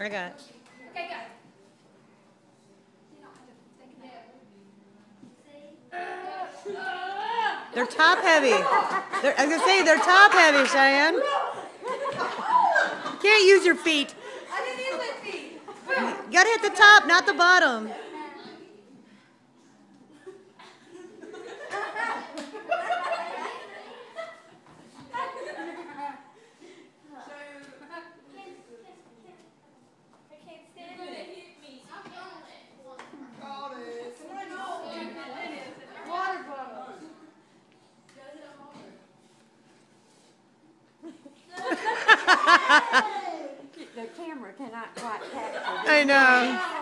I got it. Okay, go. They're top heavy. They're, I was gonna say they're top heavy, Cheyenne. Can't use your feet. I didn't use my feet. You gotta hit the top, not the bottom. Camera cannot quite capture. I know.